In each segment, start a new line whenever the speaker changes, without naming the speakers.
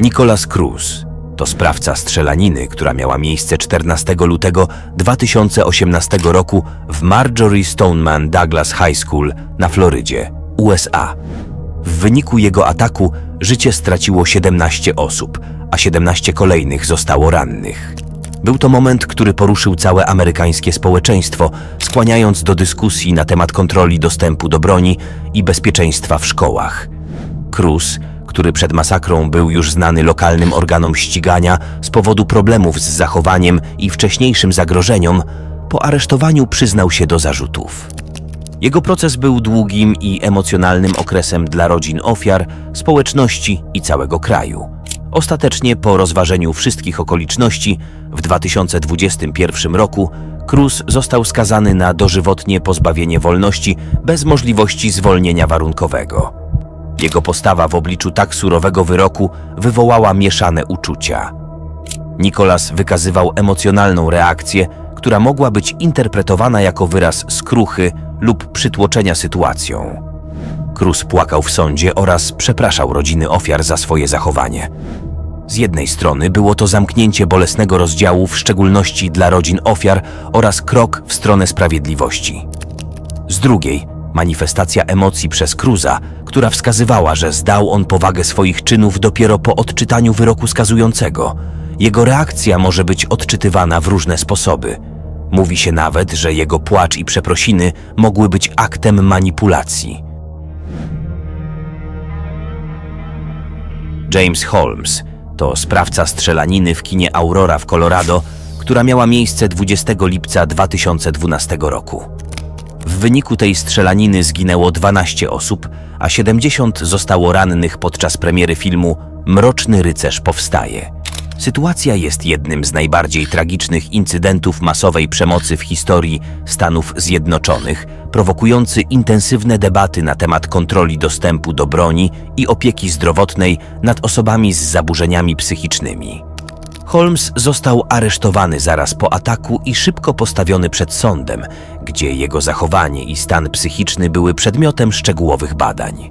Nicolas Cruz to sprawca strzelaniny, która miała miejsce 14 lutego 2018 roku w Marjorie Stoneman Douglas High School na Florydzie, USA. W wyniku jego ataku życie straciło 17 osób, a 17 kolejnych zostało rannych. Był to moment, który poruszył całe amerykańskie społeczeństwo, skłaniając do dyskusji na temat kontroli dostępu do broni i bezpieczeństwa w szkołach. Cruz, który przed masakrą był już znany lokalnym organom ścigania z powodu problemów z zachowaniem i wcześniejszym zagrożeniom, po aresztowaniu przyznał się do zarzutów. Jego proces był długim i emocjonalnym okresem dla rodzin ofiar, społeczności i całego kraju. Ostatecznie, po rozważeniu wszystkich okoliczności, w 2021 roku Cruz został skazany na dożywotnie pozbawienie wolności bez możliwości zwolnienia warunkowego. Jego postawa w obliczu tak surowego wyroku wywołała mieszane uczucia. Nicolas wykazywał emocjonalną reakcję, która mogła być interpretowana jako wyraz skruchy lub przytłoczenia sytuacją. Cruz płakał w sądzie oraz przepraszał rodziny ofiar za swoje zachowanie. Z jednej strony było to zamknięcie bolesnego rozdziału, w szczególności dla rodzin ofiar, oraz krok w stronę sprawiedliwości. Z drugiej manifestacja emocji przez Cruza, która wskazywała, że zdał on powagę swoich czynów dopiero po odczytaniu wyroku skazującego. Jego reakcja może być odczytywana w różne sposoby. Mówi się nawet, że jego płacz i przeprosiny mogły być aktem manipulacji. James Holmes to sprawca strzelaniny w kinie Aurora w Colorado, która miała miejsce 20 lipca 2012 roku. Wyniku tej strzelaniny zginęło 12 osób, a 70 zostało rannych podczas premiery filmu Mroczny Rycerz powstaje. Sytuacja jest jednym z najbardziej tragicznych incydentów masowej przemocy w historii Stanów Zjednoczonych, prowokujący intensywne debaty na temat kontroli dostępu do broni i opieki zdrowotnej nad osobami z zaburzeniami psychicznymi. Holmes został aresztowany zaraz po ataku i szybko postawiony przed sądem, gdzie jego zachowanie i stan psychiczny były przedmiotem szczegółowych badań.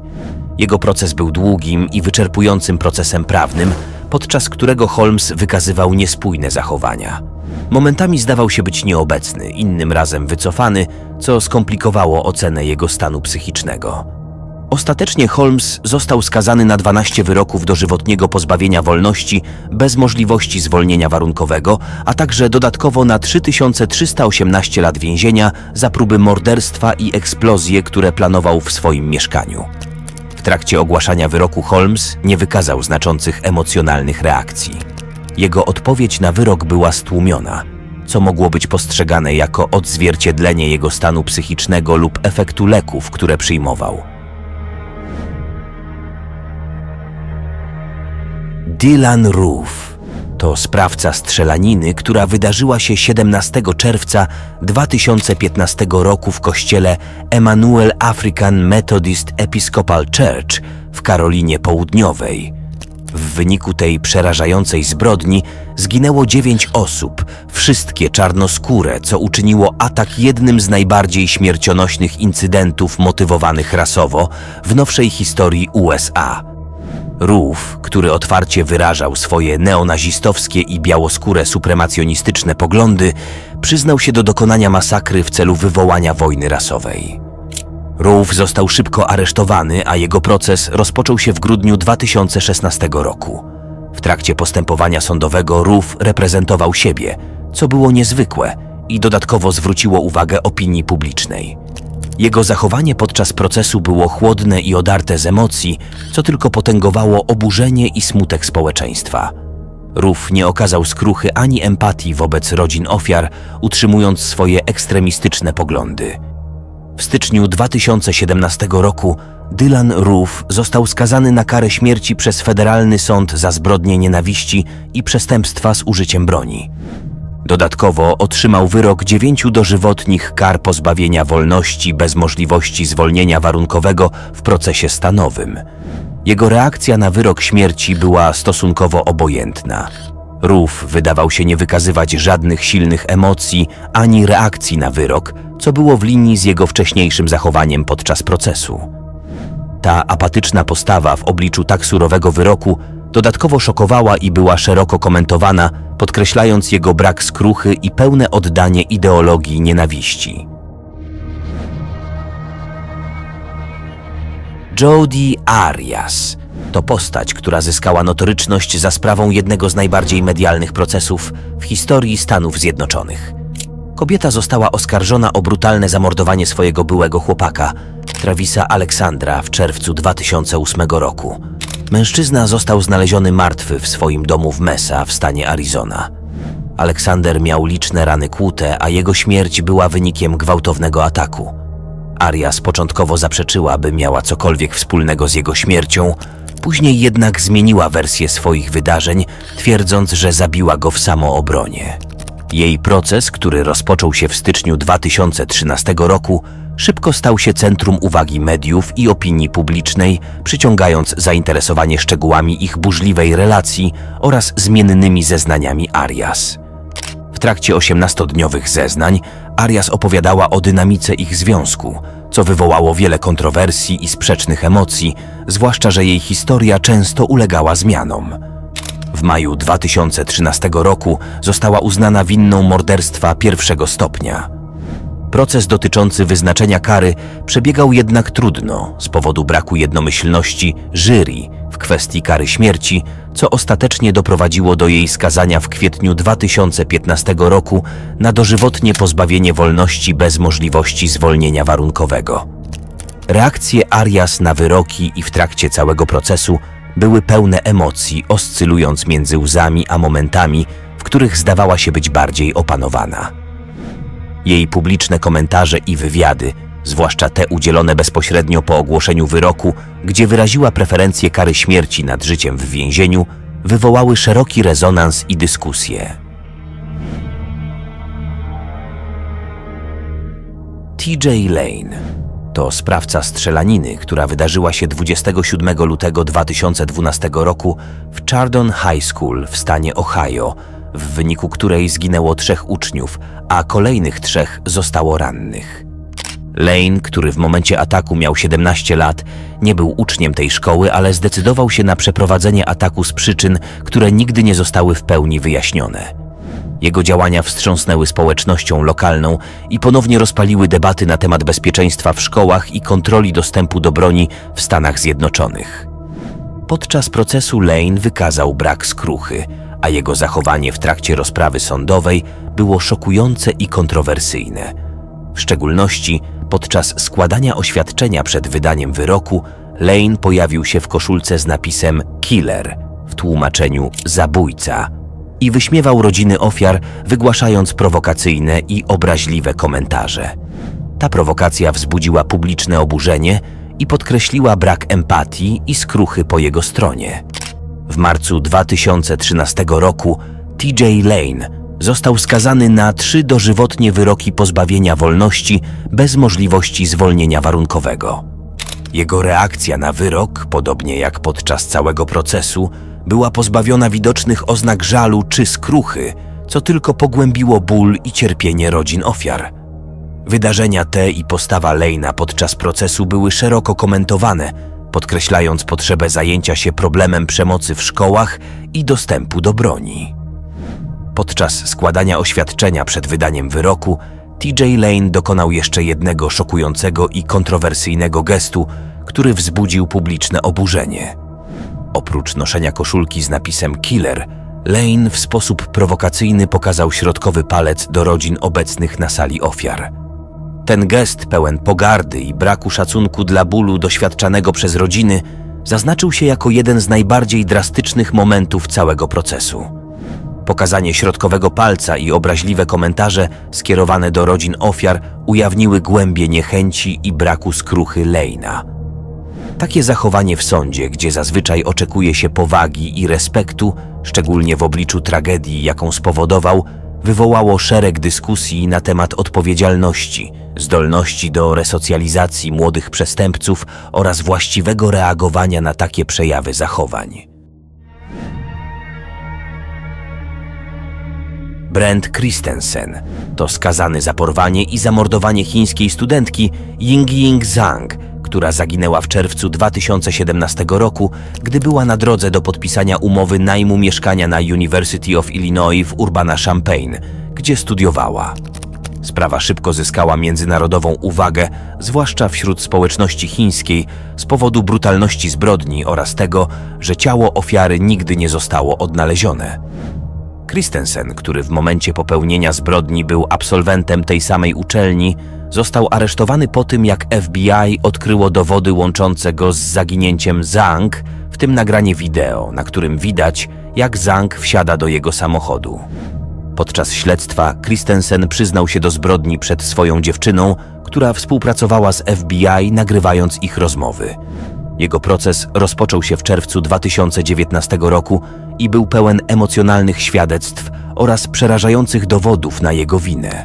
Jego proces był długim i wyczerpującym procesem prawnym, podczas którego Holmes wykazywał niespójne zachowania. Momentami zdawał się być nieobecny, innym razem wycofany, co skomplikowało ocenę jego stanu psychicznego. Ostatecznie Holmes został skazany na 12 wyroków dożywotniego pozbawienia wolności bez możliwości zwolnienia warunkowego, a także dodatkowo na 3318 lat więzienia za próby morderstwa i eksplozje, które planował w swoim mieszkaniu. W trakcie ogłaszania wyroku Holmes nie wykazał znaczących emocjonalnych reakcji. Jego odpowiedź na wyrok była stłumiona, co mogło być postrzegane jako odzwierciedlenie jego stanu psychicznego lub efektu leków, które przyjmował. Dylan Roof to sprawca strzelaniny, która wydarzyła się 17 czerwca 2015 roku w kościele Emmanuel African Methodist Episcopal Church w Karolinie Południowej. W wyniku tej przerażającej zbrodni zginęło dziewięć osób, wszystkie czarnoskóre, co uczyniło atak jednym z najbardziej śmiercionośnych incydentów motywowanych rasowo w nowszej historii USA. Rów, który otwarcie wyrażał swoje neonazistowskie i białoskóre supremacjonistyczne poglądy, przyznał się do dokonania masakry w celu wywołania wojny rasowej. Rów został szybko aresztowany, a jego proces rozpoczął się w grudniu 2016 roku. W trakcie postępowania sądowego Rów reprezentował siebie, co było niezwykłe i dodatkowo zwróciło uwagę opinii publicznej. Jego zachowanie podczas procesu było chłodne i odarte z emocji, co tylko potęgowało oburzenie i smutek społeczeństwa. Ruf nie okazał skruchy ani empatii wobec rodzin ofiar, utrzymując swoje ekstremistyczne poglądy. W styczniu 2017 roku Dylan Roof został skazany na karę śmierci przez federalny sąd za zbrodnie nienawiści i przestępstwa z użyciem broni. Dodatkowo otrzymał wyrok dziewięciu dożywotnich kar pozbawienia wolności bez możliwości zwolnienia warunkowego w procesie stanowym. Jego reakcja na wyrok śmierci była stosunkowo obojętna. Ruf wydawał się nie wykazywać żadnych silnych emocji ani reakcji na wyrok, co było w linii z jego wcześniejszym zachowaniem podczas procesu. Ta apatyczna postawa w obliczu tak surowego wyroku dodatkowo szokowała i była szeroko komentowana, podkreślając jego brak skruchy i pełne oddanie ideologii nienawiści. Jodie Arias to postać, która zyskała notoryczność za sprawą jednego z najbardziej medialnych procesów w historii Stanów Zjednoczonych. Kobieta została oskarżona o brutalne zamordowanie swojego byłego chłopaka, Travisa Aleksandra, w czerwcu 2008 roku. Mężczyzna został znaleziony martwy w swoim domu w Mesa w stanie Arizona. Aleksander miał liczne rany kłute, a jego śmierć była wynikiem gwałtownego ataku. Arias początkowo zaprzeczyła, by miała cokolwiek wspólnego z jego śmiercią, później jednak zmieniła wersję swoich wydarzeń, twierdząc, że zabiła go w samoobronie. Jej proces, który rozpoczął się w styczniu 2013 roku, szybko stał się centrum uwagi mediów i opinii publicznej, przyciągając zainteresowanie szczegółami ich burzliwej relacji oraz zmiennymi zeznaniami Arias. W trakcie 18-dniowych zeznań Arias opowiadała o dynamice ich związku, co wywołało wiele kontrowersji i sprzecznych emocji, zwłaszcza, że jej historia często ulegała zmianom. W maju 2013 roku została uznana winną morderstwa pierwszego stopnia. Proces dotyczący wyznaczenia kary przebiegał jednak trudno z powodu braku jednomyślności jury w kwestii kary śmierci, co ostatecznie doprowadziło do jej skazania w kwietniu 2015 roku na dożywotnie pozbawienie wolności bez możliwości zwolnienia warunkowego. Reakcje Arias na wyroki i w trakcie całego procesu były pełne emocji, oscylując między łzami a momentami, w których zdawała się być bardziej opanowana. Jej publiczne komentarze i wywiady, zwłaszcza te udzielone bezpośrednio po ogłoszeniu wyroku, gdzie wyraziła preferencję kary śmierci nad życiem w więzieniu, wywołały szeroki rezonans i dyskusję. TJ Lane to sprawca strzelaniny, która wydarzyła się 27 lutego 2012 roku w Chardon High School w stanie Ohio, w wyniku której zginęło trzech uczniów, a kolejnych trzech zostało rannych. Lane, który w momencie ataku miał 17 lat, nie był uczniem tej szkoły, ale zdecydował się na przeprowadzenie ataku z przyczyn, które nigdy nie zostały w pełni wyjaśnione. Jego działania wstrząsnęły społecznością lokalną i ponownie rozpaliły debaty na temat bezpieczeństwa w szkołach i kontroli dostępu do broni w Stanach Zjednoczonych. Podczas procesu Lane wykazał brak skruchy, a jego zachowanie w trakcie rozprawy sądowej było szokujące i kontrowersyjne. W szczególności podczas składania oświadczenia przed wydaniem wyroku Lane pojawił się w koszulce z napisem Killer w tłumaczeniu zabójca i wyśmiewał rodziny ofiar, wygłaszając prowokacyjne i obraźliwe komentarze. Ta prowokacja wzbudziła publiczne oburzenie i podkreśliła brak empatii i skruchy po jego stronie. W marcu 2013 roku TJ Lane został skazany na trzy dożywotnie wyroki pozbawienia wolności bez możliwości zwolnienia warunkowego. Jego reakcja na wyrok, podobnie jak podczas całego procesu, była pozbawiona widocznych oznak żalu czy skruchy, co tylko pogłębiło ból i cierpienie rodzin ofiar. Wydarzenia te i postawa Lejna podczas procesu były szeroko komentowane, podkreślając potrzebę zajęcia się problemem przemocy w szkołach i dostępu do broni. Podczas składania oświadczenia przed wydaniem wyroku, TJ Lane dokonał jeszcze jednego szokującego i kontrowersyjnego gestu, który wzbudził publiczne oburzenie. Oprócz noszenia koszulki z napisem Killer, Lane w sposób prowokacyjny pokazał środkowy palec do rodzin obecnych na sali ofiar. Ten gest pełen pogardy i braku szacunku dla bólu doświadczanego przez rodziny zaznaczył się jako jeden z najbardziej drastycznych momentów całego procesu. Pokazanie środkowego palca i obraźliwe komentarze skierowane do rodzin ofiar ujawniły głębie niechęci i braku skruchy Lejna. Takie zachowanie w sądzie, gdzie zazwyczaj oczekuje się powagi i respektu, szczególnie w obliczu tragedii, jaką spowodował, wywołało szereg dyskusji na temat odpowiedzialności, zdolności do resocjalizacji młodych przestępców oraz właściwego reagowania na takie przejawy zachowań. Brent Christensen to skazany za porwanie i zamordowanie chińskiej studentki Ying Ying Zhang, która zaginęła w czerwcu 2017 roku, gdy była na drodze do podpisania umowy najmu mieszkania na University of Illinois w Urbana-Champaign, gdzie studiowała. Sprawa szybko zyskała międzynarodową uwagę, zwłaszcza wśród społeczności chińskiej, z powodu brutalności zbrodni oraz tego, że ciało ofiary nigdy nie zostało odnalezione. Christensen, który w momencie popełnienia zbrodni był absolwentem tej samej uczelni, został aresztowany po tym, jak FBI odkryło dowody łączące go z zaginięciem Zhang, w tym nagranie wideo, na którym widać, jak Zhang wsiada do jego samochodu. Podczas śledztwa Christensen przyznał się do zbrodni przed swoją dziewczyną, która współpracowała z FBI, nagrywając ich rozmowy. Jego proces rozpoczął się w czerwcu 2019 roku i był pełen emocjonalnych świadectw oraz przerażających dowodów na jego winę.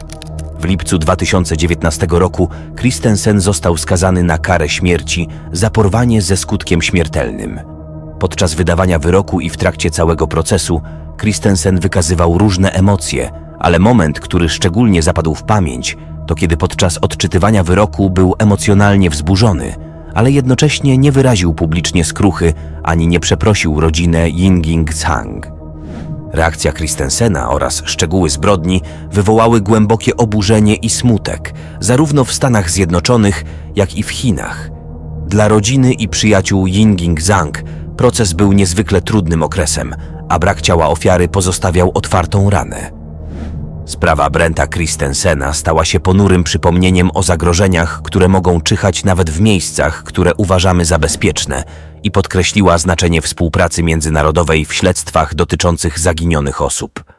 W lipcu 2019 roku Christensen został skazany na karę śmierci za porwanie ze skutkiem śmiertelnym. Podczas wydawania wyroku i w trakcie całego procesu Christensen wykazywał różne emocje, ale moment, który szczególnie zapadł w pamięć, to kiedy podczas odczytywania wyroku był emocjonalnie wzburzony, ale jednocześnie nie wyraził publicznie skruchy ani nie przeprosił rodzinę Yinging Tsang. Reakcja Christensena oraz szczegóły zbrodni wywołały głębokie oburzenie i smutek, zarówno w Stanach Zjednoczonych, jak i w Chinach. Dla rodziny i przyjaciół Yinging Zhang proces był niezwykle trudnym okresem, a brak ciała ofiary pozostawiał otwartą ranę. Sprawa Brenta Christensena stała się ponurym przypomnieniem o zagrożeniach, które mogą czyhać nawet w miejscach, które uważamy za bezpieczne i podkreśliła znaczenie współpracy międzynarodowej w śledztwach dotyczących zaginionych osób.